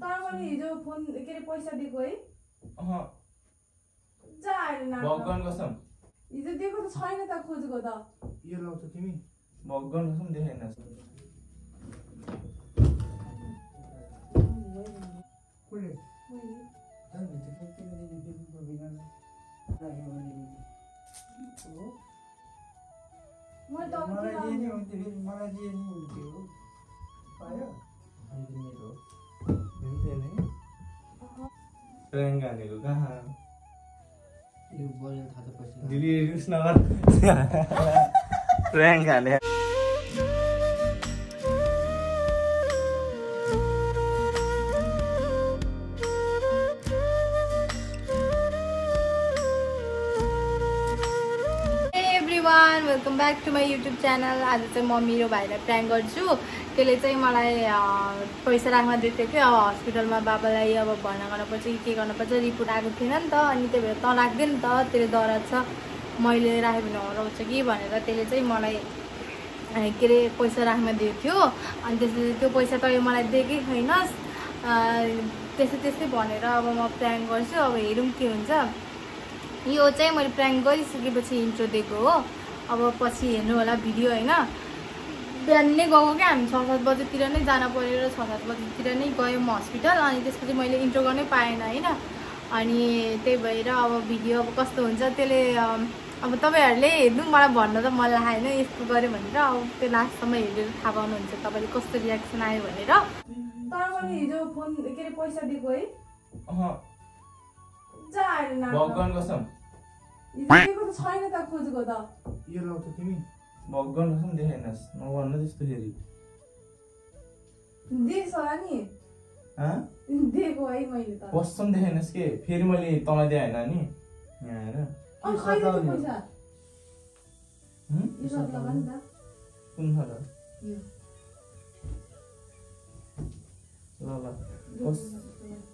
तर मैले हिजो फोन के अरे पैसा दिएको है। जा अहिले। भगवान कसम। हिजो दिएको त छैन त खोजेको त। यो लाउँछ तिमी। भगवान कसम देखाइन कसले मलाई दिए नि हुन्थ्यो पायो? मेरो। प्र्याङ्क हानेको कहाँ दिदी रिस नगर प्र्याङ्क हाने welcome back to my YouTube channel आज चाहिँ म मेरो भाइलाई प्र्याङ्क गर्छु त्यसले चाहिँ मलाई पैसा राख्न दिएको थियो कि अब हस्पिटलमा बाबालाई अब भर्ना गर्नुपर्छ कि के गर्नुपर्छ रिपोर्ट आएको थिएन नि त अनि त्यही भएर तँ नि त तेरो दरद छ मैले राख्यो भने हराउँछ कि भनेर त्यसले चाहिँ मलाई के अरे पैसा राख्न दिएको थियो अनि त्यसपछि त्यो पैसा त मलाई दिएकै छैनस् त्यस्तै त्यस्तै भनेर अब म प्र्याङ्क गर्छु अब हेरौँ के हुन्छ। यो चाहिँ मैले प्र्याङ्क गरिसकेपछि इन्ट्रो दिएको हो अब पछि हेर्नु होला भिडियो होइन। बिहान नै गएको क्या हामी छ सात बजीतिर नै जान पऱ्यो र छ सात बजीतिर नै गयौँ हस्पिटल। अनि त्यसपछि मैले इन्ट्रो गर्नै पाएन होइन? अनि त्यही भएर अब भिडियो अब कस्तो हुन्छ त्यसले अब तपाईँहरूले हेर्नु मलाई भन्न त मन लागेन यस्तो गऱ्यो भनेर अब त्यो लास्टसम्म हेरेर थाहा पाउनुहुन्छ तपाईँले कस्तो रियाक्सन आयो भनेर। तर मैले हिजो फोन के अरे पैसा दिएको है? छैन त खोजेको त। भगवान कसम देखाइनस् नभन्नु त्यस्तो फेरि दिएछ होला नि हँ दिएको है मैले त कसम देखाइनस् के फेरि मैले तँलाई होइन नि यहाँ आएर नि कुन छ त। ल ल कस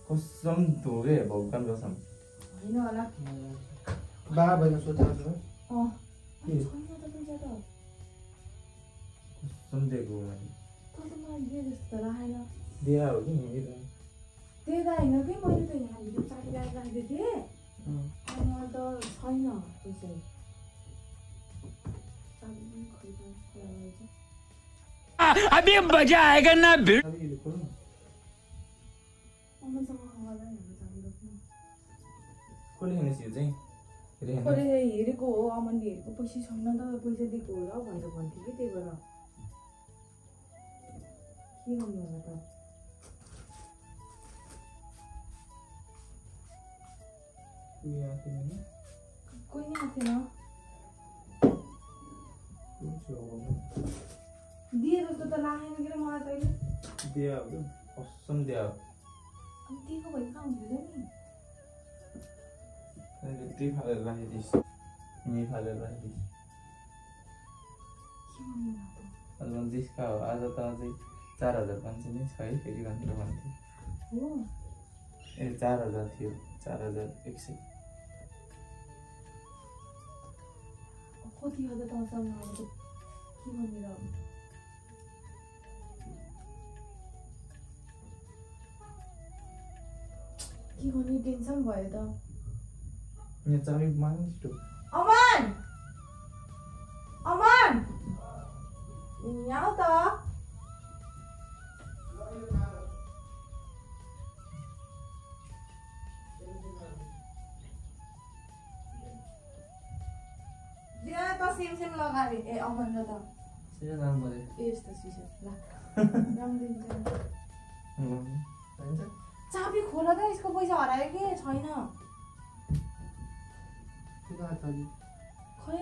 कसम धो भगवान कसम होइन होला बा भएर सोचेको छु अँ के? छैन त पैसा त कसम दिएको हो मैले दिया हो कि होइन कि मैले त यहाँ राखिदिएको थिएँ अनि छैन पैसा अभी मजा आएगा ना भिड़। कसले हेर्नुहोस् यो चाहिँ। हेरेको हो अमनले हेरेको पैसा छैन त पैसा दिएको हो र भनेर भन्थ्यो कि त्यही भएर। के गर्नु होला त उयो आएको थियो नि। कोही नै आएको थिएन कुन चाहिँ हो? दिए जस्तो त लागेन कि र मलाई तैँले दिया हो कि? कसम दिया हो अनि दिएको भए कहाँ हुन्थ्यो त नि त्यही फालेर राखिदिस् यहीँ फालेर राखिदिस् त अन्त जिस्का हो आज त अझै चार हजार पाँच सय नै छ है फेरि भनेर भन्थ्यो। ए चार हजार थियो चार हजार एक सय। कति हजार तँसँग अब त के गर्ने र? के गर्ने टेन्सन भयो त? यहाँ चाबी माग्नु छिटो। अमन! अमन! यहाँ त। सेम सेम लगाएर ए अमन र त। सिधै जानु पऱ्यो ए यस्तो सिसा ल। राम्रो दिन्छ हुन्छ। चाबी खोल त यसको पैसा हरायो कि? छैन। के थाहा छ नि खै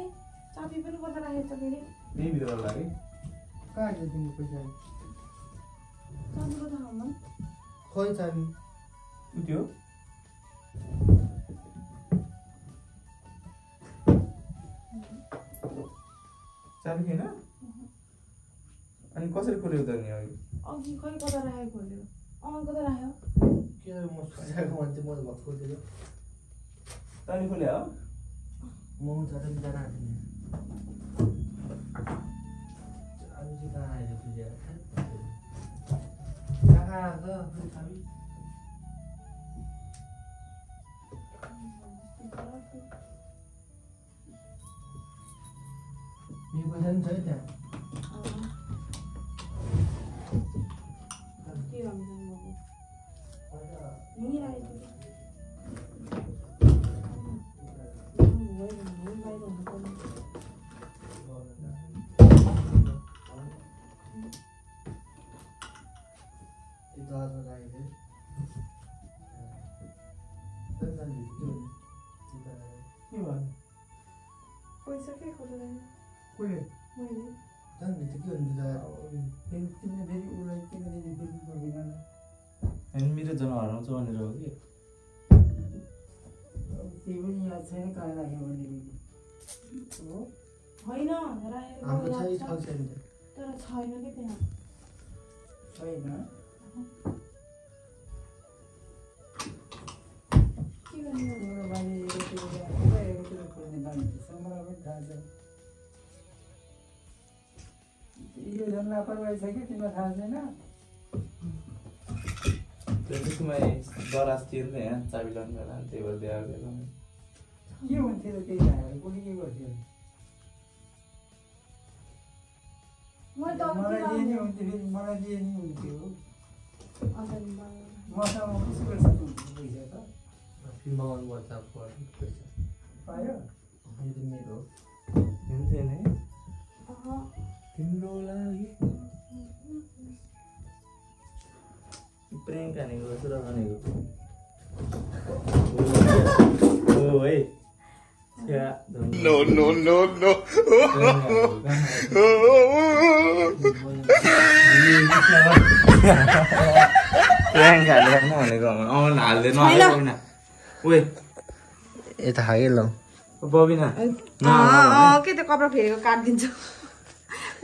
चाबी पनि कता राखेको छ फेरि। त्यही भित्र लाग्यो कहाँ तिम्रो पैसा? चाबी कता अमन खोइ चाबी। उ त्यो? चाबी थिएन अनि कसरी खोल्यो त नि अघि? अघि खै कता राखेको खोल्यो? अमन कता राख्यो? के अरे म मान्छे तैँले खोल्यो हो? म चाबी चाहिँ कहाँ आएको चाबी पनि छ है त्यहाँ के गर्नु जानुभएको यहीँ राखेको भयो मैले के तिमीले फेरि उसलाई होइन मेरो जनावरमा छ भनेर हो कि? त्यही पनि याद छैन कहाँ राख्यो भने हो होइन राखेको। तर छैन कि त्यहाँ? छैन। के गर्नु बानी खोज्ने बानी मलाई पनि थाहा छ यो झन् लापरवाही छ कि तिमीलाई थाहा छैन यहाँ चाबी लानु बेला त्यही भएर बिहा के हुन्थ्यो त त्यही के गर्थ्यो? मलाई नि के हुन्थ्यो फेरि मलाई नि हुन्थ्यो। गर्नु मसँग कसो गर्छ पैसा त? पर्छ। पैसा पायो मेरो हुन्थेन तिम्रो लागि प्रेङ्क हानेको सुर हानेको हो है no no no no prank हालेर म भनेको अन बबिना ओए यता खायो ल बबिना के त कपडा फेरेको काटिदिन्छ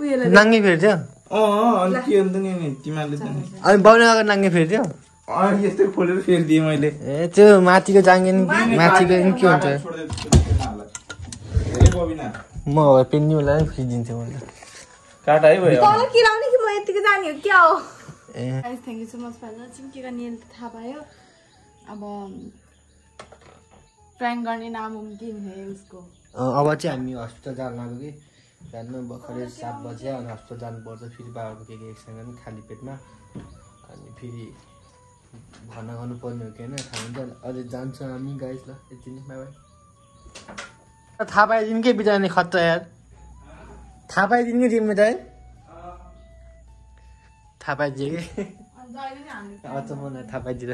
नाङ्गे फेर्थ्यो अँ अनि के अन्त नि तिमीहरूले अनि बाहुन गएको नाङ्गे फेर्थ्यो अँ यस्तै खोलेर फेरिदिएँ मैले ए त्यो माथिको जाङ्गे नि माथिको नि के हुन्छ म अब पेन्नी होला नि फ्रिदिन्थेँ मैले काटा है भयो तल किराउने कि म यतिको जाने हो क्या हो ए थ्याङ्क यू सो मच के गर्ने अहिले त थाहा भयो अब प्र्याङ्क गर्ने नाम उम्किन है उसको अँ, अब चाहिँ हामी हस्पिटल जानु लाग्यो कि बिहान भर्खरै सात बजे अनि हस्पिटल जानुपर्छ फेरि बाबाको के के एक्सरे गर्नु खाली पेटमा। अनि फेरि भर्ना गर्नु पर्ने हो कि होइन थाहा हुन्छ। अझै जान्छौँ हामी गाइस ल यति नै बाई बाई थाहा पाइदिनु के बिताउने खतरा यार थाहा पाइदिनु कि? जिम्मे चाहिँ थाहा पाइदियो कि अचम्म थाहा पाइदिएर